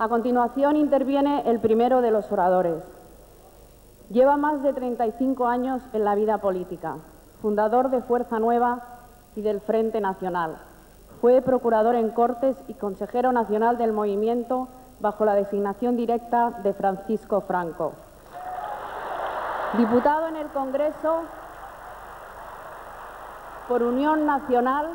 A continuación interviene el primero de los oradores. Lleva más de 35 años en la vida política, fundador de Fuerza Nueva y del Frente Nacional. Fue procurador en Cortes y consejero nacional del movimiento bajo la designación directa de Francisco Franco. Diputado en el Congreso por Unión Nacional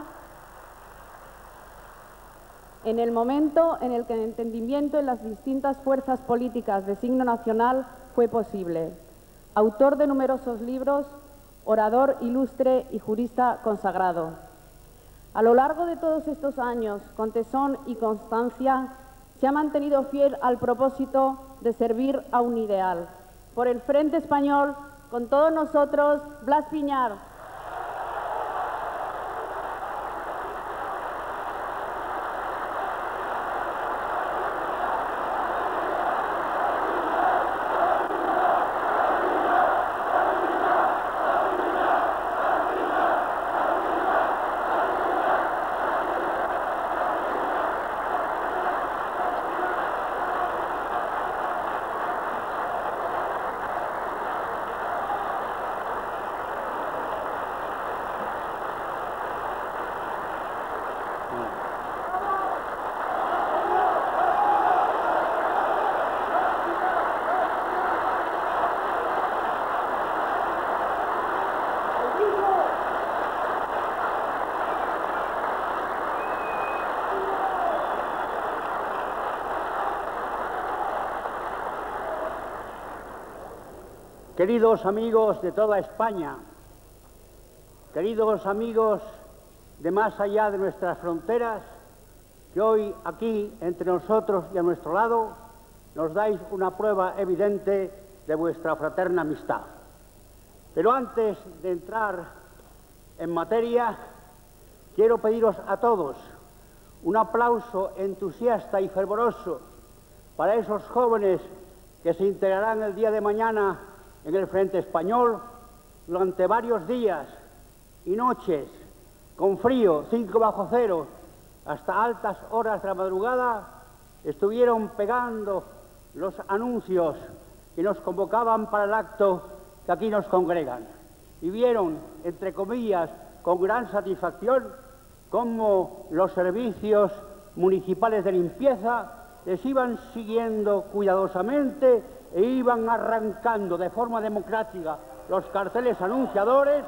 en el momento en el que el entendimiento en las distintas fuerzas políticas de signo nacional fue posible. Autor de numerosos libros, orador ilustre y jurista consagrado. A lo largo de todos estos años, con tesón y constancia, se ha mantenido fiel al propósito de servir a un ideal. Por el Frente Español, con todos nosotros, Blas Piñar. Queridos amigos de toda España, queridos amigos de más allá de nuestras fronteras, que hoy aquí entre nosotros y a nuestro lado nos dais una prueba evidente de vuestra fraterna amistad. Pero antes de entrar en materia, quiero pediros a todos un aplauso entusiasta y fervoroso para esos jóvenes que se integrarán el día de mañana en el frente español durante varios días y noches, con frío, cinco bajo cero, hasta altas horas de la madrugada, estuvieron pegando los anuncios que nos convocaban para el acto que aquí nos congregan. Y vieron, entre comillas, con gran satisfacción, cómo los servicios municipales de limpieza les iban siguiendo cuidadosamente e iban arrancando de forma democrática los carteles anunciadores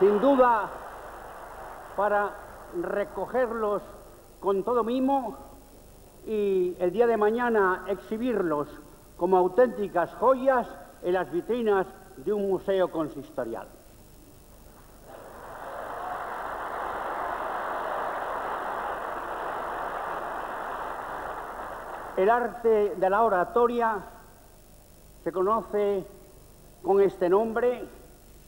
sin duda para recogerlos con todo mimo y el día de mañana exhibirlos como auténticas joyas en las vitrinas de un museo consistorial. El arte de la oratoria se conoce con este nombre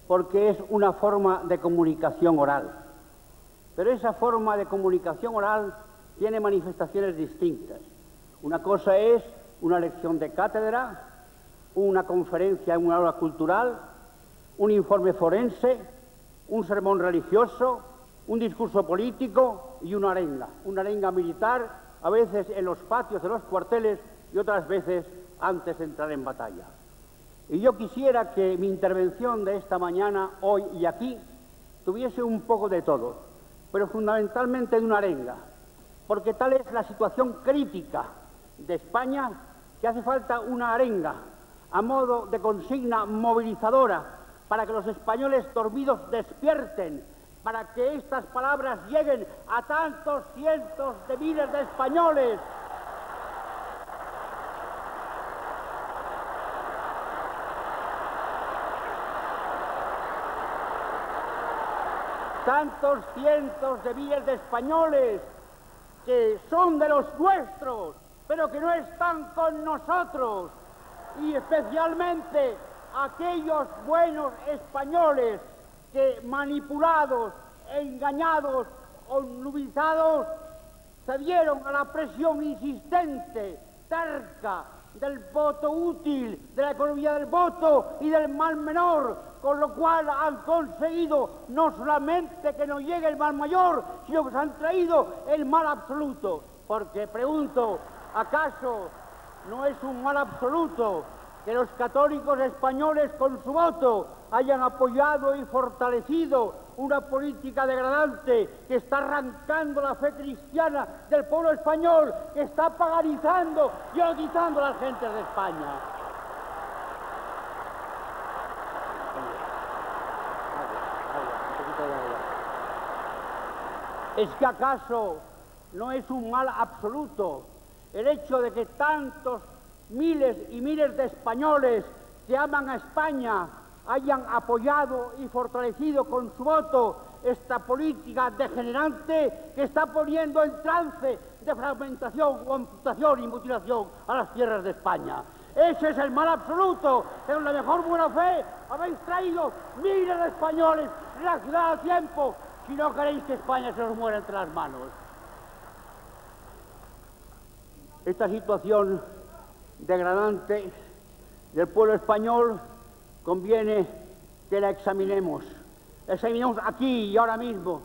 porque es una forma de comunicación oral. Pero esa forma de comunicación oral tiene manifestaciones distintas. Una cosa es una lección de cátedra, una conferencia en una aula cultural, un informe forense, un sermón religioso, un discurso político y una arenga, una arenga militar a veces en los patios de los cuarteles y otras veces antes de entrar en batalla. Y yo quisiera que mi intervención de esta mañana, hoy y aquí, tuviese un poco de todo, pero fundamentalmente de una arenga, porque tal es la situación crítica de España que hace falta una arenga a modo de consigna movilizadora para que los españoles dormidos despierten para que estas palabras lleguen a tantos cientos de miles de españoles. Tantos cientos de miles de españoles que son de los nuestros, pero que no están con nosotros. Y especialmente aquellos buenos españoles que manipulados, engañados o se dieron a la presión insistente, terca, del voto útil, de la economía del voto y del mal menor, con lo cual han conseguido no solamente que no llegue el mal mayor, sino que se han traído el mal absoluto. Porque pregunto, ¿acaso no es un mal absoluto que los católicos españoles con su voto hayan apoyado y fortalecido una política degradante que está arrancando la fe cristiana del pueblo español, que está paganizando y odizando a las gentes de España. ¿Es que acaso no es un mal absoluto el hecho de que tantos miles y miles de españoles que aman a España hayan apoyado y fortalecido con su voto esta política degenerante que está poniendo en trance de fragmentación, amputación y mutilación a las tierras de España. Ese es el mal absoluto. En la mejor buena fe habéis traído miles de españoles la ciudad a tiempo si no queréis que España se os muera entre las manos. Esta situación degradante del pueblo español conviene que la examinemos. La examinemos aquí y ahora mismo,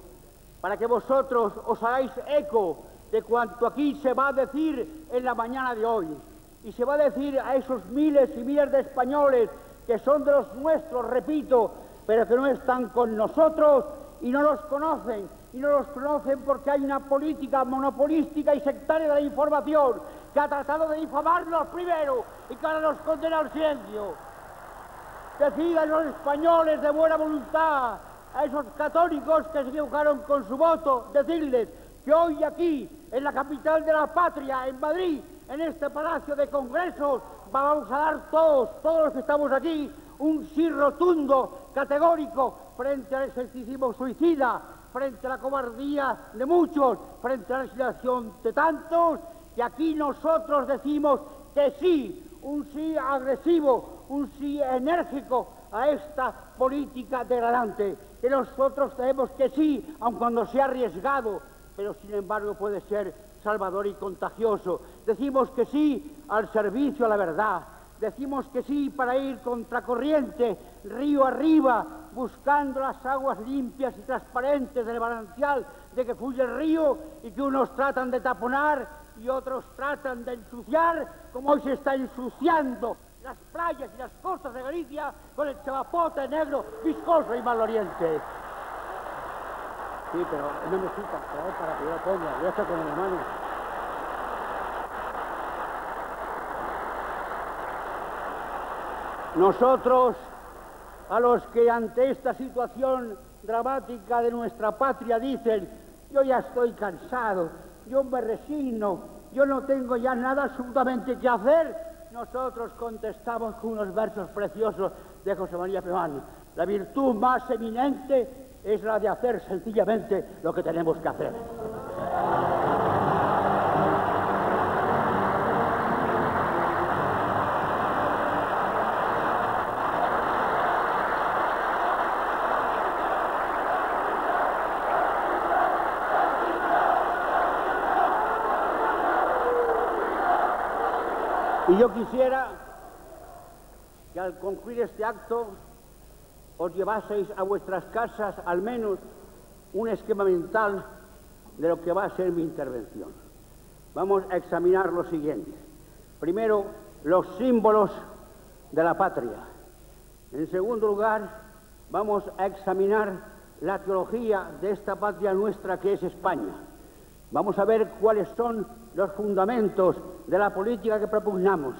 para que vosotros os hagáis eco de cuanto aquí se va a decir en la mañana de hoy. Y se va a decir a esos miles y miles de españoles que son de los nuestros, repito, pero que no están con nosotros y no los conocen. Y no los conocen porque hay una política monopolística y sectaria de la información que ha tratado de difamarlos primero y que ahora nos condena al silencio. Decidan los españoles de buena voluntad, a esos católicos que se equivocaron con su voto, decirles que hoy aquí, en la capital de la patria, en Madrid, en este palacio de congresos, vamos a dar todos, todos los que estamos aquí, un sí rotundo, categórico, frente al escepticismo suicida, frente a la cobardía de muchos, frente a la legislación de tantos, y aquí nosotros decimos que sí, un sí agresivo, un sí enérgico a esta política degradante, que nosotros tenemos que sí, aun cuando sea arriesgado, pero sin embargo puede ser salvador y contagioso. Decimos que sí al servicio a la verdad, decimos que sí para ir contracorriente, río arriba, buscando las aguas limpias y transparentes del manantial de que fluye el río y que unos tratan de taponar y otros tratan de ensuciar, como hoy se está ensuciando las playas y las costas de Galicia con el chavapote negro, viscoso y maloriente. Sí, pero no me cita, para que yo lo ponga, yo estoy con la mano. Nosotros, a los que ante esta situación dramática de nuestra patria dicen, yo ya estoy cansado, yo me resigno, yo no tengo ya nada absolutamente que hacer. Nosotros contestamos con unos versos preciosos de José María Peón. La virtud más eminente es la de hacer sencillamente lo que tenemos que hacer. Y yo quisiera que al concluir este acto os llevaseis a vuestras casas al menos un esquema mental de lo que va a ser mi intervención. Vamos a examinar lo siguiente. Primero, los símbolos de la patria. En segundo lugar, vamos a examinar la teología de esta patria nuestra que es España. Vamos a ver cuáles son los fundamentos de la política que propugnamos,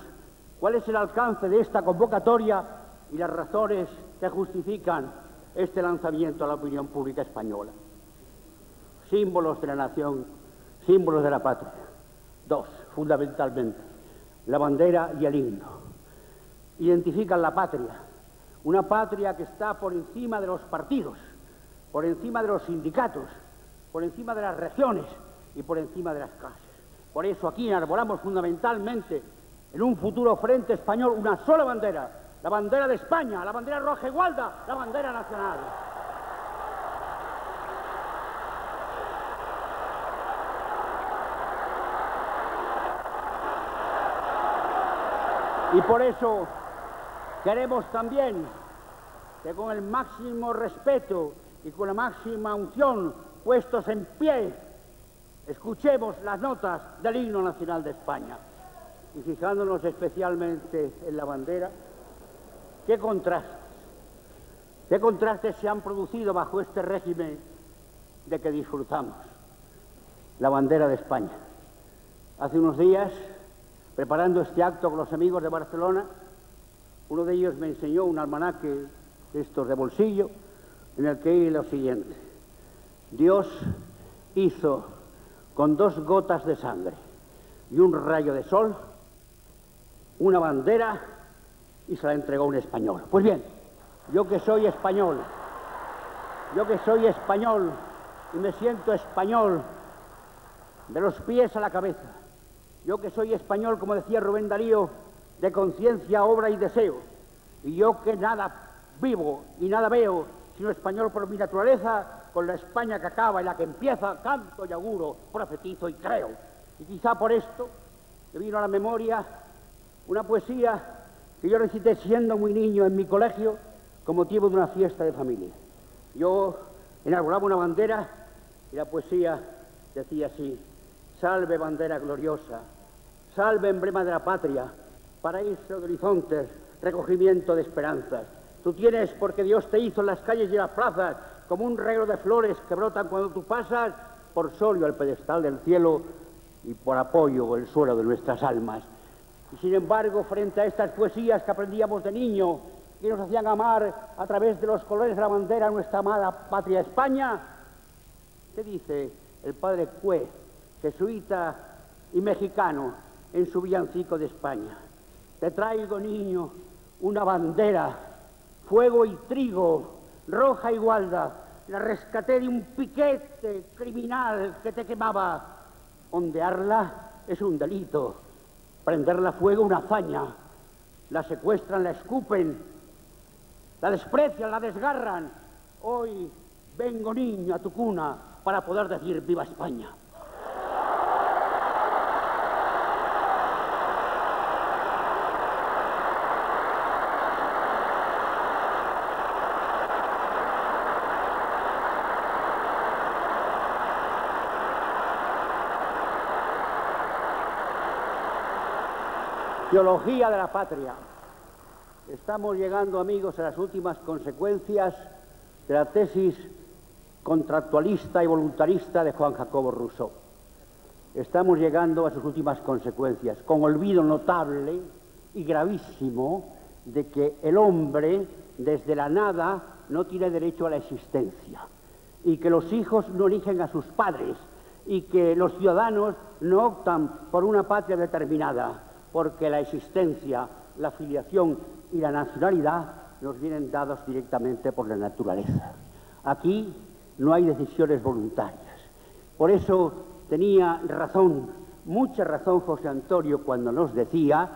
cuál es el alcance de esta convocatoria y las razones que justifican este lanzamiento a la opinión pública española. Símbolos de la nación, símbolos de la patria. Dos, fundamentalmente, la bandera y el himno. Identifican la patria, una patria que está por encima de los partidos, por encima de los sindicatos, por encima de las regiones y por encima de las clases. Por eso aquí enarbolamos fundamentalmente en un futuro frente español una sola bandera, la bandera de España, la bandera roja igualda, la bandera nacional. Y por eso queremos también que con el máximo respeto y con la máxima unción, puestos en pie, escuchemos las notas del himno nacional de España. Y fijándonos especialmente en la bandera, qué contrastes, qué contrastes se han producido bajo este régimen de que disfrutamos. La bandera de España. Hace unos días, preparando este acto con los amigos de Barcelona, uno de ellos me enseñó un almanaque estos de bolsillo, en el que hay lo siguiente. Dios hizo con dos gotas de sangre y un rayo de sol una bandera y se la entregó un español. Pues bien, yo que soy español, yo que soy español y me siento español de los pies a la cabeza, yo que soy español, como decía Rubén Darío, de conciencia, obra y deseo, y yo que nada vivo y nada veo, sino español por mi naturaleza, con la España que acaba y la que empieza, canto y auguro, profetizo y creo. Y quizá por esto me vino a la memoria una poesía que yo recité siendo muy niño en mi colegio con motivo de una fiesta de familia. Yo enarbolaba una bandera y la poesía decía así, salve bandera gloriosa, salve emblema de la patria, paraíso de horizontes, recogimiento de esperanzas. Tú tienes, porque Dios te hizo en las calles y las plazas, como un regalo de flores que brotan cuando tú pasas, por solio al pedestal del cielo y por apoyo el suelo de nuestras almas. Y sin embargo, frente a estas poesías que aprendíamos de niño, que nos hacían amar a través de los colores de la bandera nuestra amada patria España, ¿qué dice el padre Cue, jesuita y mexicano, en su villancico de España? Te traigo, niño, una bandera fuego y trigo, roja igualdad, la rescaté de un piquete criminal que te quemaba. Ondearla es un delito, prenderla fuego una hazaña. La secuestran, la escupen, la desprecian, la desgarran. Hoy vengo niño a tu cuna para poder decir viva España. Teología de la patria. Estamos llegando, amigos, a las últimas consecuencias de la tesis contractualista y voluntarista de Juan Jacobo Rousseau. Estamos llegando a sus últimas consecuencias, con olvido notable y gravísimo de que el hombre, desde la nada, no tiene derecho a la existencia, y que los hijos no eligen a sus padres, y que los ciudadanos no optan por una patria determinada, porque la existencia, la filiación y la nacionalidad nos vienen dados directamente por la naturaleza. Aquí no hay decisiones voluntarias. Por eso tenía razón, mucha razón José Antonio cuando nos decía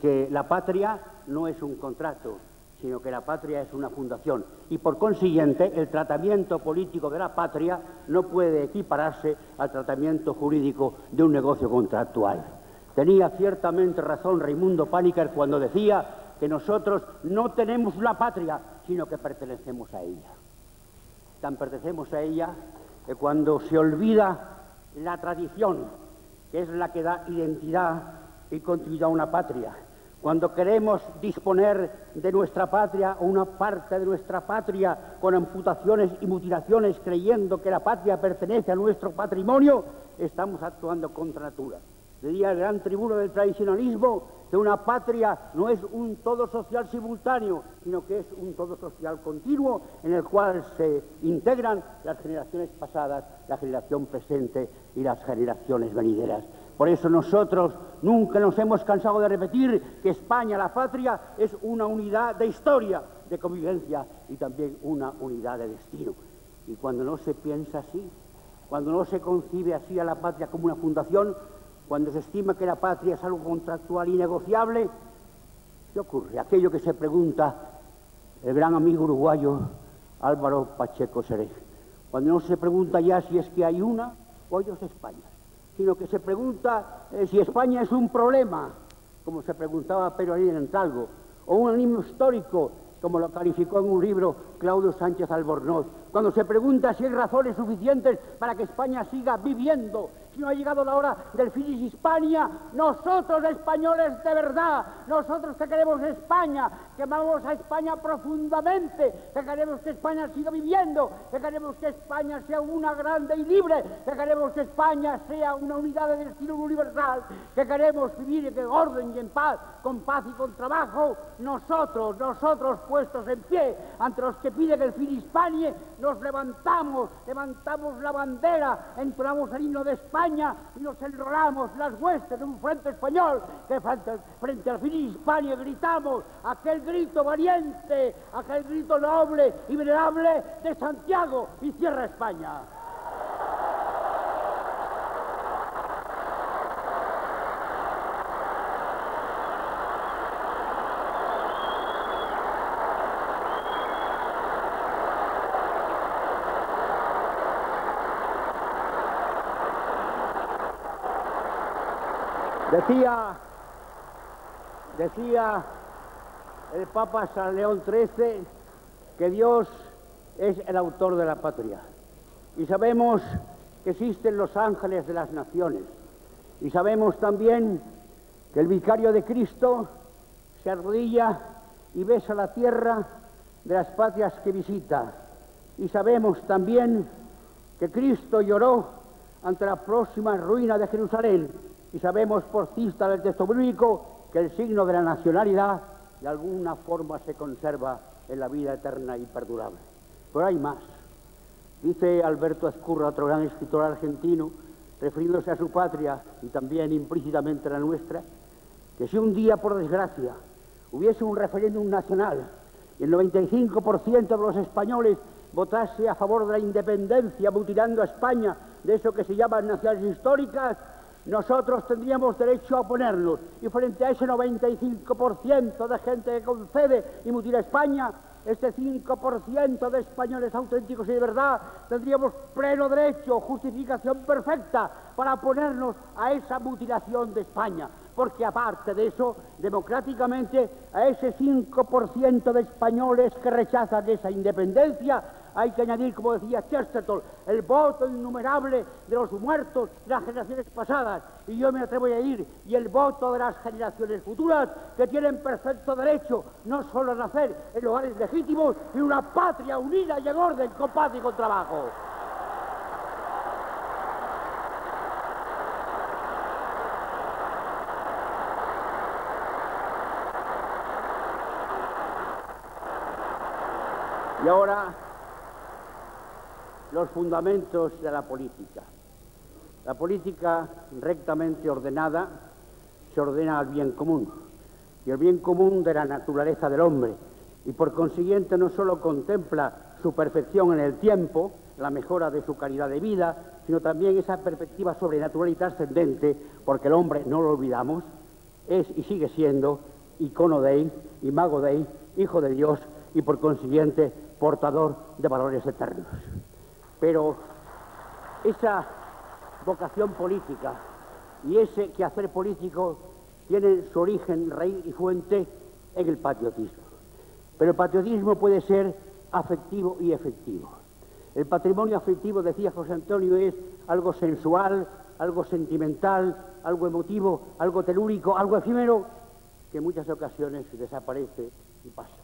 que la patria no es un contrato, sino que la patria es una fundación. Y por consiguiente, el tratamiento político de la patria no puede equipararse al tratamiento jurídico de un negocio contractual. Tenía ciertamente razón Raimundo Pánicar cuando decía que nosotros no tenemos una patria, sino que pertenecemos a ella. Tan pertenecemos a ella que cuando se olvida la tradición, que es la que da identidad y continuidad a una patria, cuando queremos disponer de nuestra patria o una parte de nuestra patria con amputaciones y mutilaciones creyendo que la patria pertenece a nuestro patrimonio, estamos actuando contra natura. Diría el gran tribuno del tradicionalismo que una patria no es un todo social simultáneo, sino que es un todo social continuo en el cual se integran las generaciones pasadas, la generación presente y las generaciones venideras. Por eso nosotros nunca nos hemos cansado de repetir que España, la patria, es una unidad de historia, de convivencia y también una unidad de destino. Y cuando no se piensa así, cuando no se concibe así a la patria como una fundación, cuando se estima que la patria es algo contractual y negociable, ¿qué ocurre? Aquello que se pregunta el gran amigo uruguayo Álvaro Pacheco Seré. Cuando no se pregunta ya si es que hay una o hay dos Españas, sino que se pregunta eh, si España es un problema, como se preguntaba Pedro en Entalgo, o un animo histórico, como lo calificó en un libro Claudio Sánchez Albornoz, cuando se pregunta si hay razones suficientes para que España siga viviendo si no ha llegado la hora del finis Hispania, nosotros españoles de verdad, nosotros que queremos España, que amamos a España profundamente, que queremos que España siga viviendo, que queremos que España sea una grande y libre, que queremos que España sea una unidad de destino universal, que queremos vivir en orden y en paz, con paz y con trabajo, nosotros, nosotros puestos en pie ante los que piden el fin Hispania, nos levantamos, levantamos la bandera, entonamos el himno de España, y nos enrolamos las huestes de un frente español que frente, al fin Hispania gritamos aquel grito valiente, aquel grito noble y venerable de Santiago y cierra España. Decía, decía el Papa San León XIII que Dios es el autor de la patria. Y sabemos que existen los ángeles de las naciones. Y sabemos también que el vicario de Cristo se arrodilla y besa la tierra de las patrias que visita. Y sabemos también que Cristo lloró ante la próxima ruina de Jerusalén y sabemos por cista del texto bíblico que el signo de la nacionalidad de alguna forma se conserva en la vida eterna y perdurable. Pero hay más. Dice Alberto Escurra, otro gran escritor argentino, refiriéndose a su patria y también implícitamente a la nuestra, que si un día, por desgracia, hubiese un referéndum nacional y el 95% de los españoles votase a favor de la independencia, mutilando a España de eso que se llama naciones históricas, nosotros tendríamos derecho a oponernos y frente a ese 95% de gente que concede y mutila España, este 5% de españoles auténticos y de verdad, tendríamos pleno derecho, justificación perfecta para oponernos a esa mutilación de España. Porque aparte de eso, democráticamente, a ese 5% de españoles que rechazan esa independencia, hay que añadir, como decía Chesterton, el voto innumerable de los muertos de las generaciones pasadas, y yo me atrevo a ir, y el voto de las generaciones futuras, que tienen perfecto derecho no solo a nacer en lugares legítimos, sino una patria unida y en orden, con paz y con trabajo. Y ahora los fundamentos de la política. La política rectamente ordenada se ordena al bien común y el bien común de la naturaleza del hombre y por consiguiente no solo contempla su perfección en el tiempo, la mejora de su calidad de vida, sino también esa perspectiva sobrenatural y trascendente, porque el hombre, no lo olvidamos, es y sigue siendo icono Dei, imago Dei, hijo de Dios y por consiguiente portador de valores eternos. Pero esa vocación política y ese quehacer político tienen su origen, raíz y fuente en el patriotismo. Pero el patriotismo puede ser afectivo y efectivo. El patrimonio afectivo, decía José Antonio, es algo sensual, algo sentimental, algo emotivo, algo telúrico, algo efímero, que en muchas ocasiones desaparece y pasa.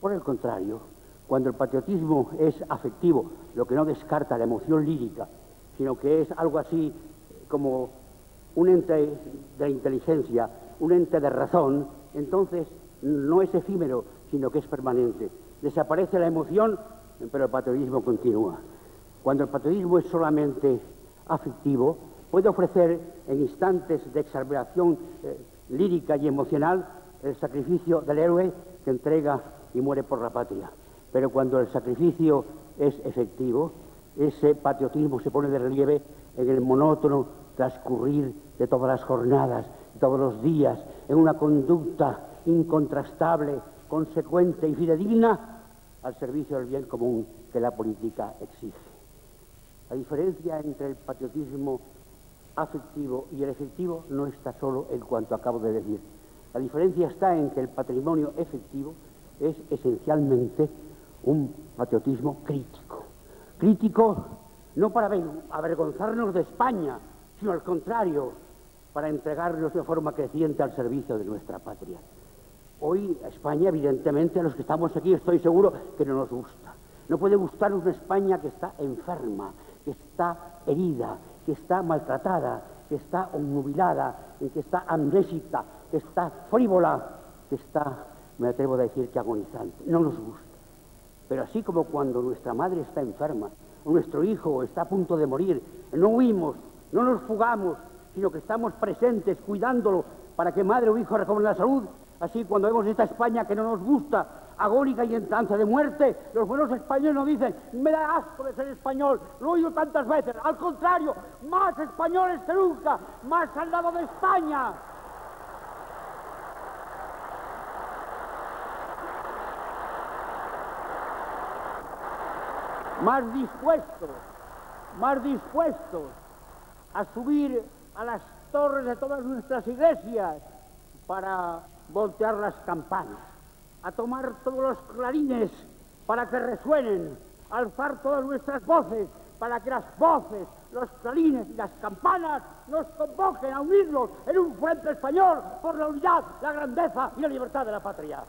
Por el contrario, cuando el patriotismo es afectivo, lo que no descarta la emoción lírica, sino que es algo así como un ente de inteligencia, un ente de razón, entonces no es efímero, sino que es permanente. Desaparece la emoción, pero el patriotismo continúa. Cuando el patriotismo es solamente afectivo, puede ofrecer en instantes de exaltación eh, lírica y emocional el sacrificio del héroe que entrega y muere por la patria. Pero cuando el sacrificio es efectivo, ese patriotismo se pone de relieve en el monótono transcurrir de todas las jornadas, de todos los días, en una conducta incontrastable, consecuente y fidedigna al servicio del bien común que la política exige. La diferencia entre el patriotismo afectivo y el efectivo no está solo en cuanto acabo de decir. La diferencia está en que el patrimonio efectivo es esencialmente un patriotismo crítico. Crítico no para avergonzarnos de España, sino al contrario, para entregarnos de forma creciente al servicio de nuestra patria. Hoy España, evidentemente, a los que estamos aquí, estoy seguro que no nos gusta. No puede gustarnos una España que está enferma, que está herida, que está maltratada, que está onnubilada, que está amnésica, que está frívola, que está, me atrevo a decir, que agonizante. No nos gusta. Pero así como cuando nuestra madre está enferma, nuestro hijo está a punto de morir, no huimos, no nos fugamos, sino que estamos presentes cuidándolo para que madre o hijo recobre la salud, así cuando vemos esta España que no nos gusta, agónica y en trance de muerte, los buenos españoles nos dicen, me da asco de ser español, lo he oído tantas veces, al contrario, más españoles que nunca, más al lado de España. Más dispuestos, más dispuestos a subir a las torres de todas nuestras iglesias para voltear las campanas a tomar todos los clarines para que resuenen, alzar todas nuestras voces para que las voces, los clarines y las campanas nos convoquen a unirnos en un frente español por la unidad, la grandeza y la libertad de la patria.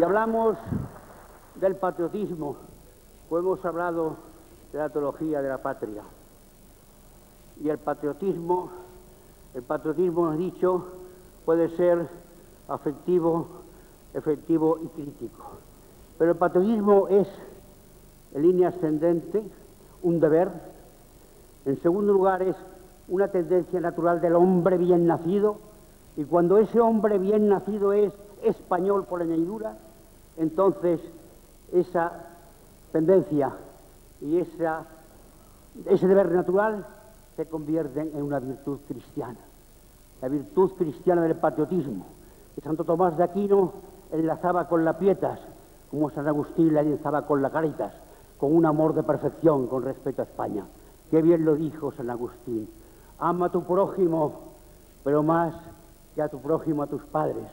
Y hablamos del patriotismo pues hemos hablado de la teología de la patria. Y el patriotismo, el patriotismo, hemos dicho, puede ser afectivo, efectivo y crítico. Pero el patriotismo es, en línea ascendente, un deber. En segundo lugar, es una tendencia natural del hombre bien nacido. Y cuando ese hombre bien nacido es español por añadidura, entonces esa tendencia y ese deber natural se convierten en una virtud cristiana. La virtud cristiana del patriotismo, que Santo Tomás de Aquino enlazaba con la pietas, como San Agustín la enlazaba con la caritas, con un amor de perfección con respecto a España. Qué bien lo dijo San Agustín. Ama a tu prójimo, pero más que a tu prójimo a tus padres,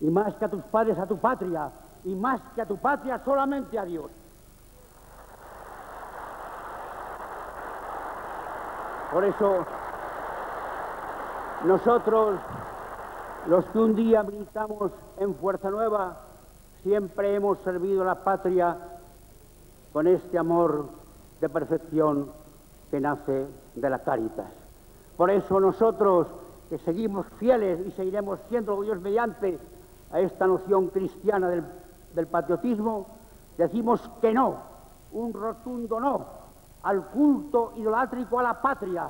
y más que a tus padres a tu patria, y más que a tu patria solamente a Dios. Por eso, nosotros, los que un día militamos en Fuerza Nueva, siempre hemos servido a la patria con este amor de perfección que nace de la Caritas. Por eso nosotros, que seguimos fieles y seguiremos siendo Dios mediante a esta noción cristiana del, del patriotismo, decimos que no, un rotundo no, al culto idolátrico a la patria,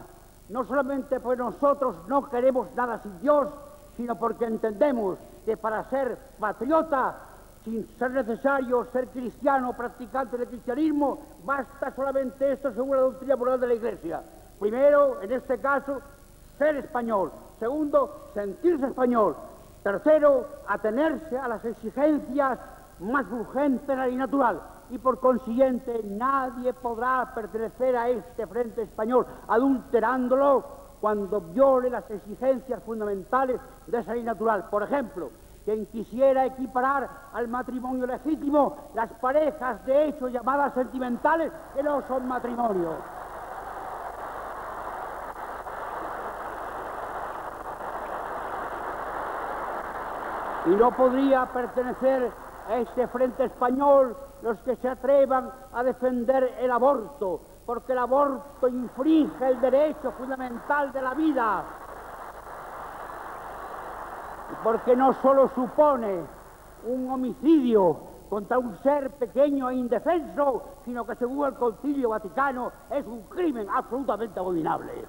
no solamente porque nosotros no queremos nada sin Dios, sino porque entendemos que para ser patriota, sin ser necesario ser cristiano, practicante del cristianismo, basta solamente esto según la doctrina moral de la Iglesia. Primero, en este caso, ser español. Segundo, sentirse español. Tercero, atenerse a las exigencias más urgentes y natural y por consiguiente nadie podrá pertenecer a este frente español adulterándolo cuando viole las exigencias fundamentales de esa ley natural. Por ejemplo, quien quisiera equiparar al matrimonio legítimo las parejas de hecho llamadas sentimentales que no son matrimonios. Y no podría pertenecer a este frente español los que se atrevan a defender el aborto, porque el aborto infringe el derecho fundamental de la vida, porque no solo supone un homicidio contra un ser pequeño e indefenso, sino que según el Concilio Vaticano es un crimen absolutamente abominable.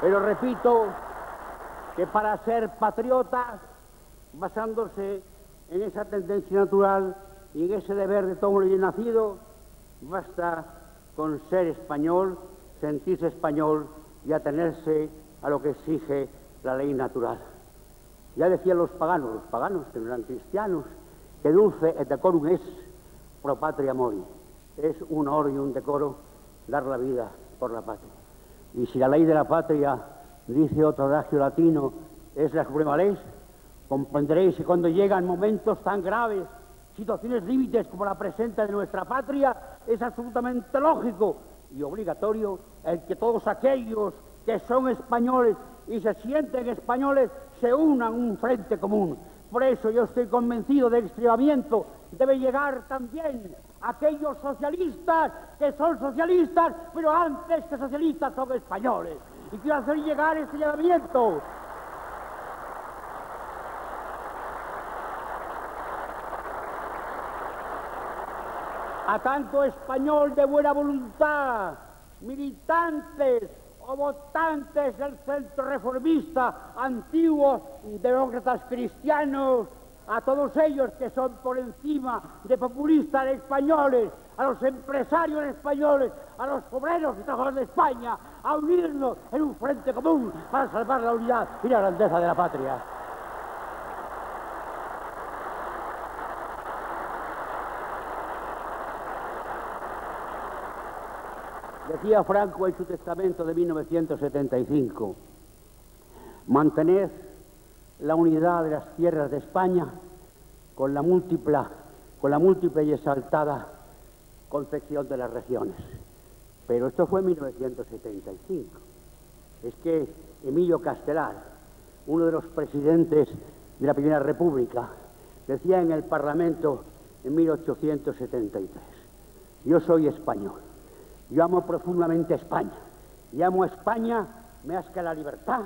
Pero repito que para ser patriotas basándose en esa tendencia natural y en ese deber de todo el nacido, basta con ser español, sentirse español y atenerse a lo que exige la ley natural. Ya decían los paganos, los paganos que no eran cristianos, que dulce et decorum es pro patria mori. Es un honor y un decoro dar la vida por la patria. Y si la ley de la patria, dice otro adagio latino, es la suprema comprenderéis que cuando llegan momentos tan graves, situaciones límites como la presente de nuestra patria, es absolutamente lógico y obligatorio el que todos aquellos que son españoles y se sienten españoles se unan un frente común. Por eso yo estoy convencido de que debe llegar también a aquellos socialistas que son socialistas, pero antes que socialistas son españoles. Y quiero hacer llegar este llamamiento. A tanto español de buena voluntad, militantes o votantes del centro reformista, antiguos demócratas cristianos, a todos ellos que son por encima de populistas españoles, a los empresarios españoles, a los obreros y trabajadores de España, a unirnos en un frente común para salvar la unidad y la grandeza de la patria. Decía Franco en su testamento de 1975, mantener la unidad de las tierras de España con la múltiple, con la múltiple y exaltada concepción de las regiones. Pero esto fue en 1975. Es que Emilio Castelar, uno de los presidentes de la Primera República, decía en el Parlamento en 1873, yo soy español yo amo profundamente a España. Y amo a España más que a la libertad,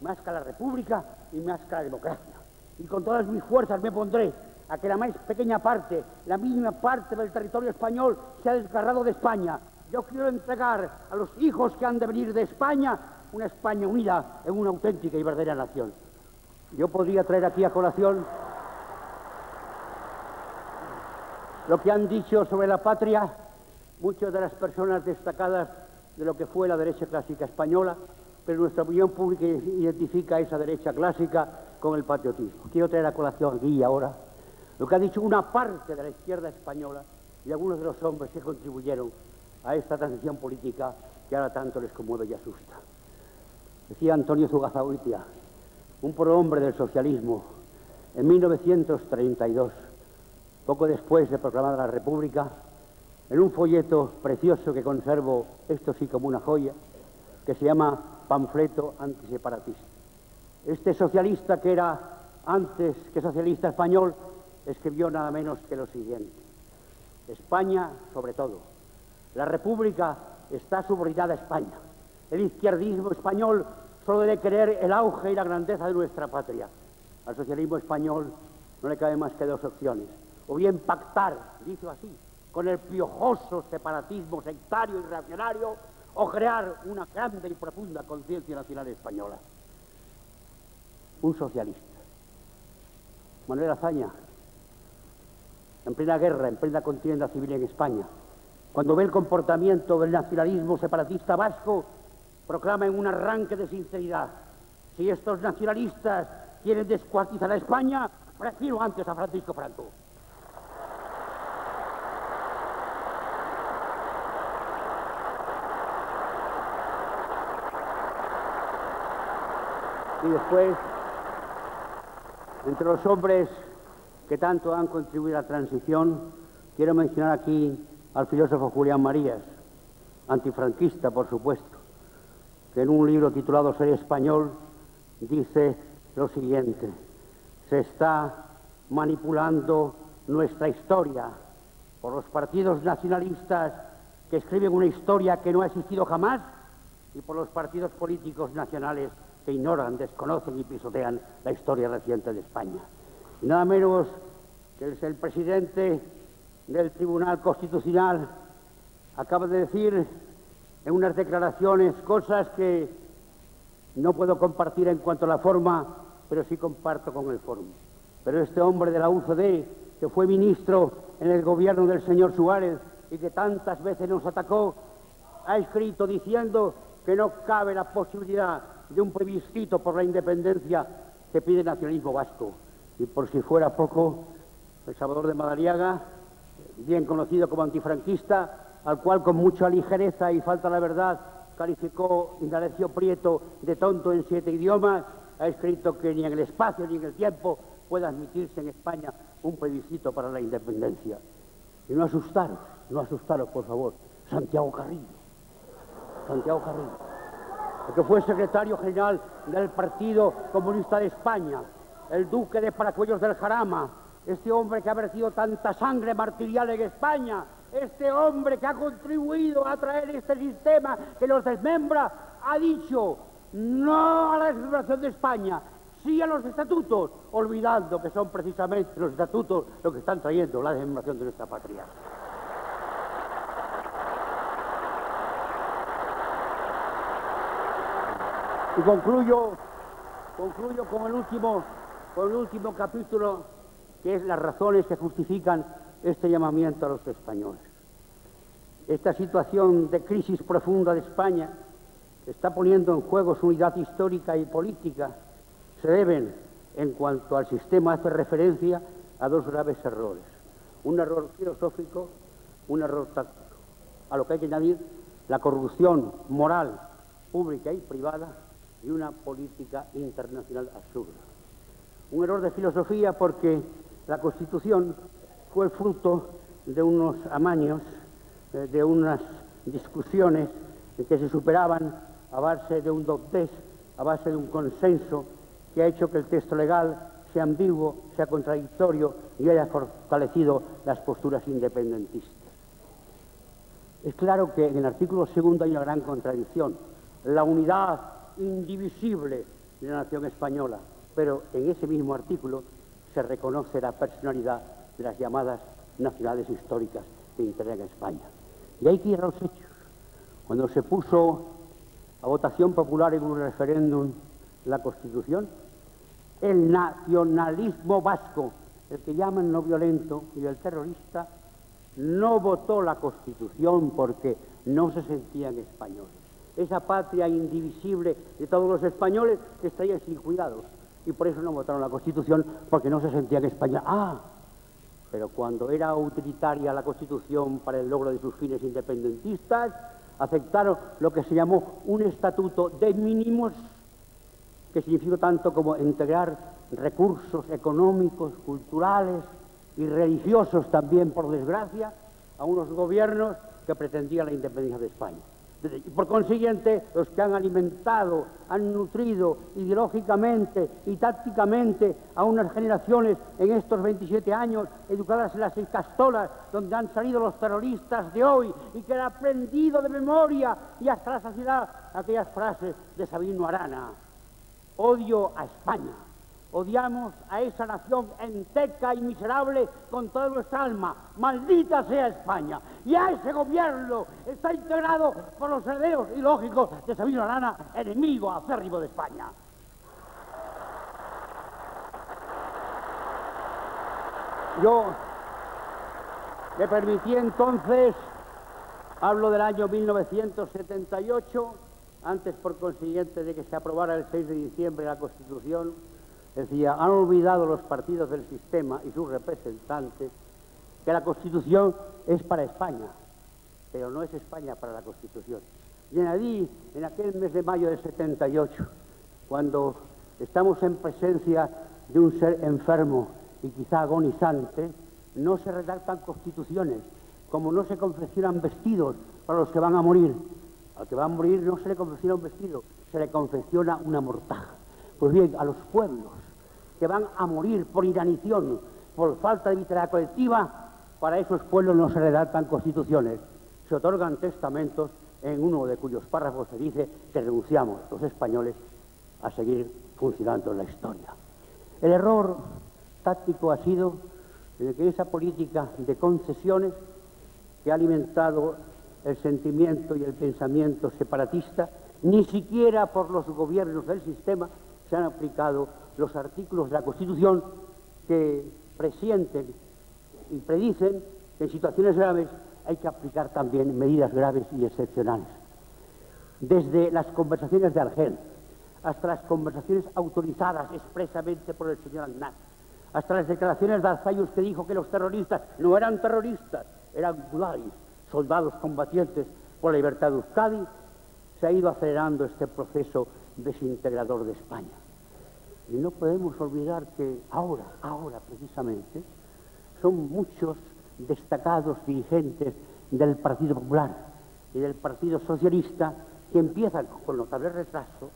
más que a la república y más que la democracia. Y con todas mis fuerzas me pondré a que la más pequeña parte, la mínima parte del territorio español sea desgarrado de España. Yo quiero entregar a los hijos que han de venir de España una España unida en una auténtica y verdadera nación. Yo podría traer aquí a colación lo que han dicho sobre la patria muchas de las personas destacadas de lo que fue la derecha clásica española, pero nuestra opinión pública identifica esa derecha clásica con el patriotismo. Quiero traer a colación aquí y ahora lo que ha dicho una parte de la izquierda española y algunos de los hombres que contribuyeron a esta transición política que ahora tanto les conmueve y asusta. Decía Antonio Zugazahuitia, un prohombre del socialismo, en 1932, poco después de proclamar la República, en un folleto precioso que conservo, esto sí como una joya, que se llama Panfleto Antiseparatista. Este socialista que era antes que socialista español escribió nada menos que lo siguiente. España sobre todo. La República está subordinada a España. El izquierdismo español solo debe querer el auge y la grandeza de nuestra patria. Al socialismo español no le cabe más que dos opciones. O bien pactar, dice así, con el piojoso separatismo sectario y reaccionario o crear una grande y profunda conciencia nacional española. Un socialista. Manuel Azaña, en plena guerra, en plena contienda civil en España, cuando ve el comportamiento del nacionalismo separatista vasco, proclama en un arranque de sinceridad, si estos nacionalistas quieren descuartizar a España, prefiero antes a Francisco Franco. Y después, entre los hombres que tanto han contribuido a la transición, quiero mencionar aquí al filósofo Julián Marías, antifranquista, por supuesto, que en un libro titulado Ser español dice lo siguiente, se está manipulando nuestra historia por los partidos nacionalistas que escriben una historia que no ha existido jamás y por los partidos políticos nacionales que ignoran, desconocen y pisotean la historia reciente de España. Nada menos que el presidente del Tribunal Constitucional acaba de decir en unas declaraciones cosas que no puedo compartir en cuanto a la forma, pero sí comparto con el foro. Pero este hombre de la UCD, que fue ministro en el gobierno del señor Suárez y que tantas veces nos atacó, ha escrito diciendo que no cabe la posibilidad de un plebiscito por la independencia que pide el nacionalismo vasco. Y por si fuera poco, el Salvador de Madariaga, bien conocido como antifranquista, al cual con mucha ligereza y falta la verdad calificó Indalecio Prieto de tonto en siete idiomas, ha escrito que ni en el espacio ni en el tiempo puede admitirse en España un plebiscito para la independencia. Y no asustaros, no asustaros, por favor, Santiago Carrillo. Santiago Carrillo, que fue secretario general del Partido Comunista de España, el duque de Paracuellos del Jarama, este hombre que ha vertido tanta sangre martirial en España, este hombre que ha contribuido a traer este sistema que nos desmembra, ha dicho no a la desmembración de España, sí a los estatutos, olvidando que son precisamente los estatutos los que están trayendo la desmembración de nuestra patria. Y concluyo, concluyo con el último, con el último capítulo, que es las razones que justifican este llamamiento a los españoles. Esta situación de crisis profunda de España está poniendo en juego su unidad histórica y política. Se deben, en cuanto al sistema hace referencia, a dos graves errores. Un error filosófico, un error táctico. A lo que hay que añadir la corrupción moral, pública y privada y una política internacional absurda. Un error de filosofía porque la Constitución fue fruto de unos amaños, eh, de unas discusiones que se superaban a base de un doctés, a base de un consenso que ha hecho que el texto legal sea ambiguo, sea contradictorio y haya fortalecido las posturas independentistas. Es claro que en el artículo segundo hay una gran contradicción. La unidad indivisible de la nación española, pero en ese mismo artículo se reconoce la personalidad de las llamadas nacionales históricas que integran España. Y hay que ir a los hechos. Cuando se puso a votación popular en un referéndum la Constitución, el nacionalismo vasco, el que llaman no violento y el terrorista, no votó la Constitución porque no se sentían españoles esa patria indivisible de todos los españoles que estaría sin cuidados. Y por eso no votaron la Constitución, porque no se sentían España. Ah, pero cuando era utilitaria la Constitución para el logro de sus fines independentistas, aceptaron lo que se llamó un estatuto de mínimos, que significó tanto como integrar recursos económicos, culturales y religiosos también, por desgracia, a unos gobiernos que pretendían la independencia de España. Por consiguiente, los que han alimentado, han nutrido ideológicamente y tácticamente a unas generaciones en estos 27 años, educadas en las castolas, donde han salido los terroristas de hoy y que han aprendido de memoria y hasta la saciedad aquellas frases de Sabino Arana. Odio a España Odiamos a esa nación enteca y miserable con toda nuestra alma. Maldita sea España. Y a ese gobierno está integrado por los herederos ilógicos de Sabino Arana, enemigo acérrimo de España. Yo me permití entonces, hablo del año 1978, antes por consiguiente de que se aprobara el 6 de diciembre la Constitución, Decía, han olvidado los partidos del sistema y sus representantes que la Constitución es para España, pero no es España para la Constitución. Y en allí, en aquel mes de mayo del 78, cuando estamos en presencia de un ser enfermo y quizá agonizante, no se redactan constituciones, como no se confeccionan vestidos para los que van a morir. Al que va a morir no se le confecciona un vestido, se le confecciona una mortaja. Pues bien, a los pueblos que van a morir por inanición, por falta de vitalidad colectiva, para esos pueblos no se redactan constituciones, se otorgan testamentos en uno de cuyos párrafos se dice que renunciamos los españoles a seguir funcionando en la historia. El error táctico ha sido que esa política de concesiones que ha alimentado el sentimiento y el pensamiento separatista, ni siquiera por los gobiernos del sistema se han aplicado los artículos de la Constitución que presienten y predicen que en situaciones graves hay que aplicar también medidas graves y excepcionales. Desde las conversaciones de Argel hasta las conversaciones autorizadas expresamente por el señor Aznar, hasta las declaraciones de Arzayus que dijo que los terroristas no eran terroristas, eran gularis, soldados combatientes por la libertad de Euskadi, se ha ido acelerando este proceso desintegrador de España. Y no podemos olvidar que ahora, ahora precisamente, son muchos destacados dirigentes del Partido Popular y del Partido Socialista que empiezan con notable retraso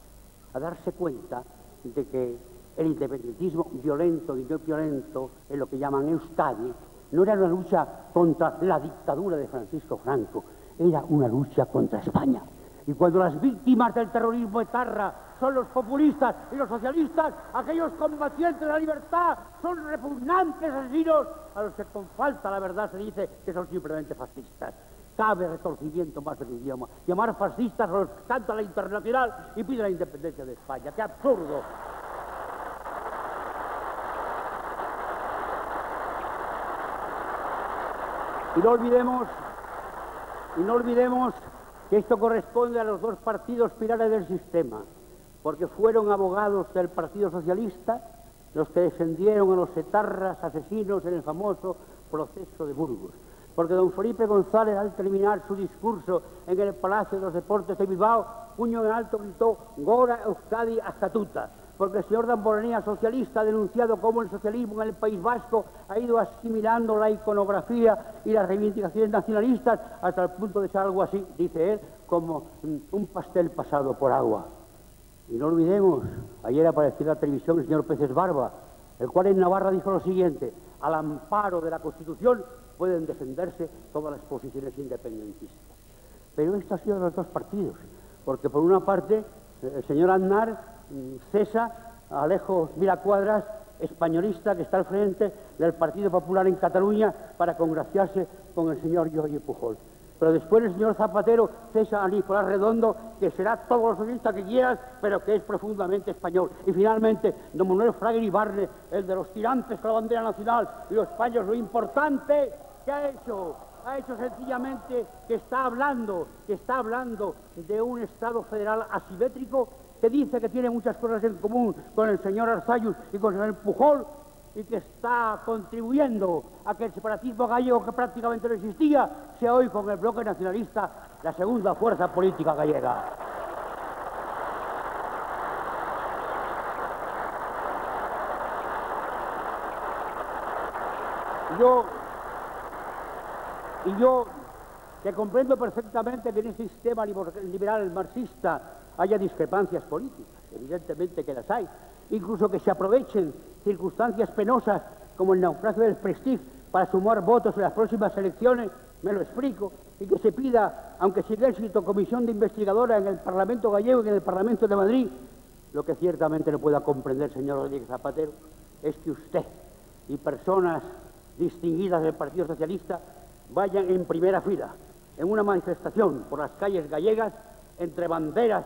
a darse cuenta de que el independentismo violento y no violento, en lo que llaman Euskadi, no era una lucha contra la dictadura de Francisco Franco, era una lucha contra España. Y cuando las víctimas del terrorismo etarra son los populistas y los socialistas, aquellos combatientes de la libertad son repugnantes asesinos a los que con falta la verdad se dice que son simplemente fascistas. Cabe retorcimiento más del idioma. Llamar fascistas a los que canta la internacional y pide la independencia de España. ¡Qué absurdo! Y no olvidemos, y no olvidemos esto corresponde a los dos partidos pilares del sistema, porque fueron abogados del Partido Socialista los que defendieron a los etarras asesinos en el famoso proceso de Burgos. Porque don Felipe González, al terminar su discurso en el Palacio de los Deportes de Bilbao, puño en alto gritó Gora Euskadi Astatuta porque el señor Damborenea, socialista, ha denunciado cómo el socialismo en el País Vasco ha ido asimilando la iconografía y las reivindicaciones nacionalistas hasta el punto de ser algo así, dice él, como mm, un pastel pasado por agua. Y no olvidemos, ayer apareció en la televisión el señor Peces Barba, el cual en Navarra dijo lo siguiente, al amparo de la Constitución pueden defenderse todas las posiciones independentistas. Pero esto ha sido de los dos partidos, porque por una parte el señor Aznar cesa Alejo Miracuadras, españolista que está al frente del Partido Popular en Cataluña para congraciarse con el señor Jorge Pujol. Pero después el señor Zapatero cesa a Nicolás Redondo, que será todo lo socialista que quieras, pero que es profundamente español. Y finalmente, don Manuel Fraga Barne, el de los tirantes con la bandera nacional y los españoles, lo importante que ha hecho ha hecho sencillamente que está hablando, que está hablando de un Estado federal asimétrico dice que tiene muchas cosas en común con el señor Arzayus y con el señor Pujol y que está contribuyendo a que el separatismo gallego, que prácticamente no existía, sea hoy con el bloque nacionalista la segunda fuerza política gallega. Yo, y yo, que comprendo perfectamente que en ese sistema liberal marxista haya discrepancias políticas, evidentemente que las hay, incluso que se aprovechen circunstancias penosas como el naufragio del Prestige para sumar votos en las próximas elecciones, me lo explico, y que se pida, aunque sin éxito, comisión de investigadora en el Parlamento gallego y en el Parlamento de Madrid, lo que ciertamente no pueda comprender, señor Rodríguez Zapatero, es que usted y personas distinguidas del Partido Socialista vayan en primera fila en una manifestación por las calles gallegas entre banderas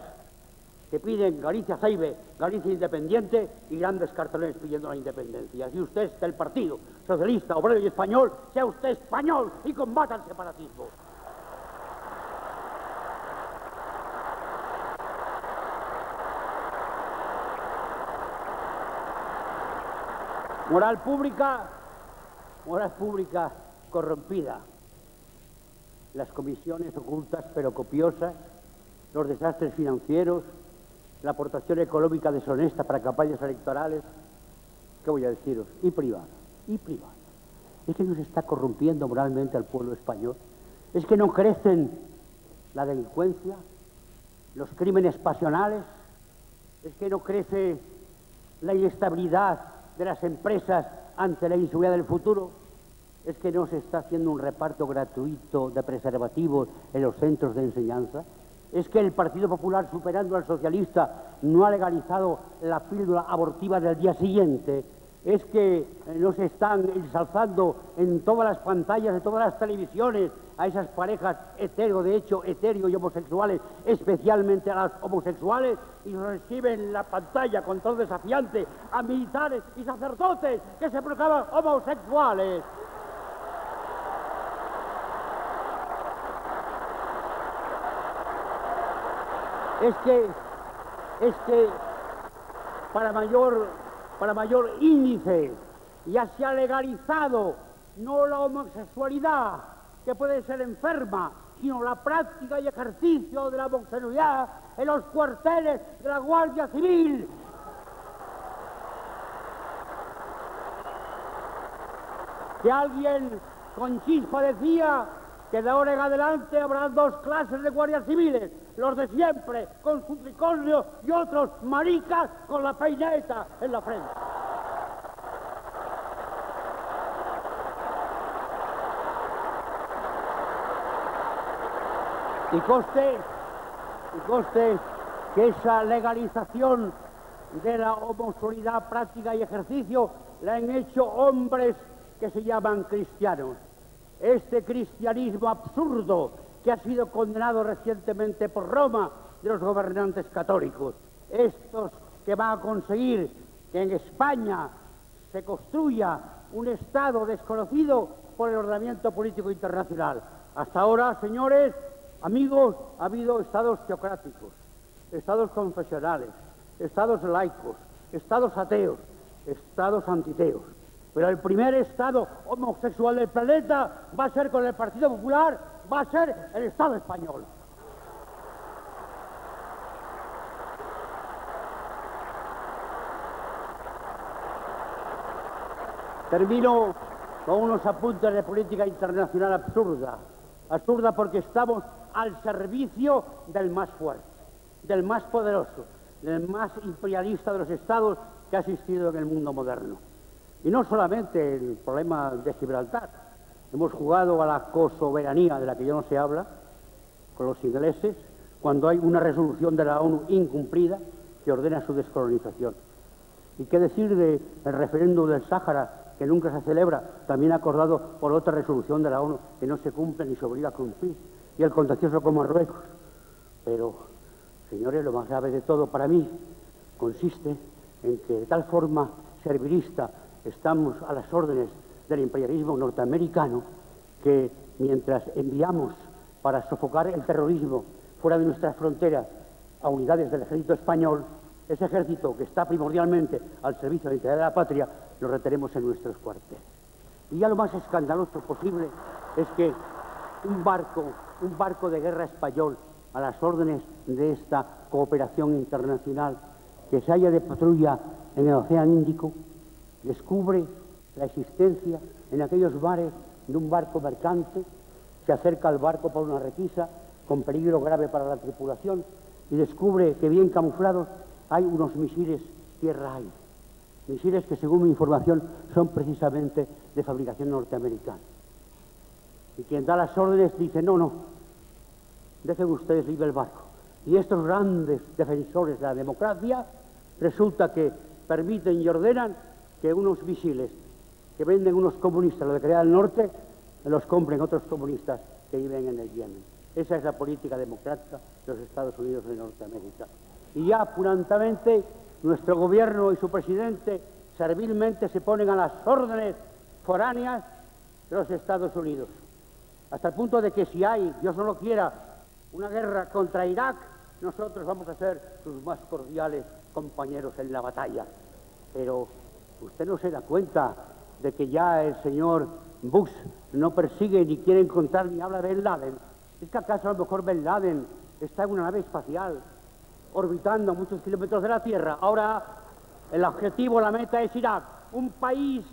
que piden Galicia Saibe, Galicia Independiente y grandes carteles pidiendo la independencia. Si usted es del Partido Socialista, Obrero y Español, sea usted español y combata el separatismo. Moral pública, moral pública corrompida. Las comisiones ocultas pero copiosas, los desastres financieros, la aportación económica deshonesta para campañas electorales, ¿qué voy a deciros? Y privada, y privada. Es que nos está corrompiendo moralmente al pueblo español. Es que no crecen la delincuencia, los crímenes pasionales, es que no crece la inestabilidad de las empresas ante la inseguridad del futuro, es que no se está haciendo un reparto gratuito de preservativos en los centros de enseñanza, es que el Partido Popular, superando al socialista, no ha legalizado la píldora abortiva del día siguiente, es que eh, no se están ensalzando en todas las pantallas de todas las televisiones a esas parejas hetero, de hecho, hetero y homosexuales, especialmente a las homosexuales, y nos reciben en la pantalla con todo desafiante a militares y sacerdotes que se proclaman homosexuales. Es que, es que para mayor, para mayor índice Ya se ha legalizado no la homosexualidad, que puede ser enferma, sino la práctica y ejercicio de la homosexualidad en los cuarteles de la Guardia Civil. Que alguien con chispa decía que de ahora en adelante habrá dos clases de guardias civiles, los de siempre, con su tricornio, y otros maricas con la peineta en la frente. Y coste, y coste que esa legalización de la homosexualidad práctica y ejercicio la han hecho hombres que se llaman cristianos. Este cristianismo absurdo que ha sido condenado recientemente por Roma de los gobernantes católicos. Estos que van a conseguir que en España se construya un Estado desconocido por el ordenamiento político internacional. Hasta ahora, señores, amigos, ha habido estados teocráticos, estados confesionales, estados laicos, estados ateos, estados antiteos. Pero el primer Estado homosexual del planeta va a ser con el Partido Popular, va a ser el Estado español. Termino con unos apuntes de política internacional absurda. Absurda porque estamos al servicio del más fuerte, del más poderoso, del más imperialista de los estados que ha existido en el mundo moderno. Y no solamente el problema de Gibraltar. Hemos jugado a la cosoberanía de la que ya no se habla con los ingleses cuando hay una resolución de la ONU incumplida que ordena su descolonización. ¿Y qué decir del referéndum del Sáhara, que nunca se celebra, también acordado por otra resolución de la ONU que no se cumple ni se obliga a cumplir? Y el contagioso con Marruecos. Pero, señores, lo más grave de todo para mí consiste en que de tal forma servirista estamos a las órdenes del imperialismo norteamericano que mientras enviamos para sofocar el terrorismo fuera de nuestras fronteras a unidades del ejército español, ese ejército que está primordialmente al servicio de la integridad de la patria, lo retenemos en nuestros cuarteles. Y ya lo más escandaloso posible es que un barco, un barco de guerra español a las órdenes de esta cooperación internacional que se haya de patrulla en el Océano Índico, descubre la existencia en aquellos bares de un barco mercante, se acerca al barco por una requisa con peligro grave para la tripulación y descubre que bien camuflados hay unos misiles tierra-aire, misiles que según mi información son precisamente de fabricación norteamericana. Y quien da las órdenes dice, no, no, dejen ustedes libre el barco. Y estos grandes defensores de la democracia resulta que permiten y ordenan que unos misiles que venden unos comunistas, los de Corea del Norte, los compren otros comunistas que viven en el Yemen. Esa es la política democrática de los Estados Unidos de Norteamérica. Y ya purantamente nuestro gobierno y su presidente servilmente se ponen a las órdenes foráneas de los Estados Unidos. Hasta el punto de que si hay, Dios no lo quiera, una guerra contra Irak, nosotros vamos a ser sus más cordiales compañeros en la batalla. Pero usted no se da cuenta de que ya el señor Bush no persigue ni quiere encontrar ni habla de Bin Laden. ¿Es que acaso a lo mejor Bin Laden está en una nave espacial orbitando a muchos kilómetros de la Tierra? Ahora el objetivo, la meta es Irak, un país,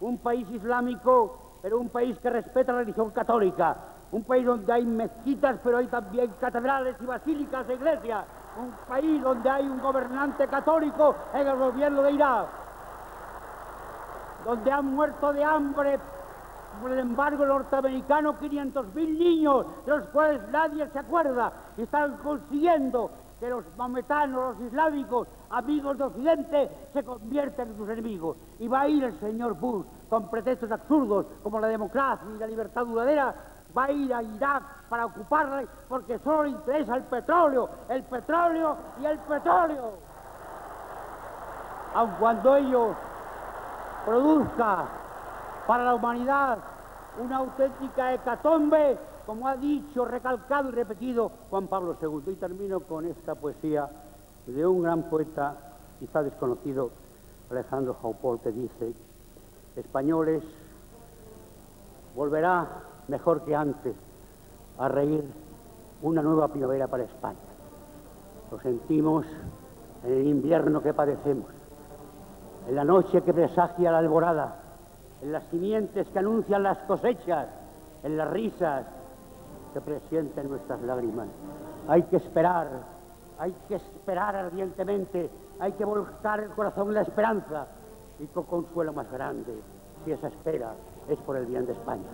un país islámico, pero un país que respeta la religión católica, un país donde hay mezquitas, pero hay también catedrales y basílicas e iglesias, un país donde hay un gobernante católico en el gobierno de Irak donde han muerto de hambre por el embargo norteamericano 500.000 niños, de los cuales nadie se acuerda, y están consiguiendo que los maometanos, los islámicos, amigos de Occidente, se conviertan en sus enemigos. Y va a ir el señor Bush con pretextos absurdos como la democracia y la libertad duradera, va a ir a Irak para ocuparla porque solo le interesa el petróleo, el petróleo y el petróleo. Aun cuando ellos produzca para la humanidad una auténtica hecatombe, como ha dicho, recalcado y repetido Juan Pablo II. Y termino con esta poesía de un gran poeta, quizá desconocido, Alejandro Jaupol, que dice, españoles, volverá mejor que antes a reír una nueva primavera para España. Lo sentimos en el invierno que padecemos, en la noche que presagia la alborada, en las simientes que anuncian las cosechas, en las risas que presienten nuestras lágrimas. Hay que esperar, hay que esperar ardientemente, hay que volcar el corazón la esperanza y con consuelo más grande, si esa espera es por el bien de España.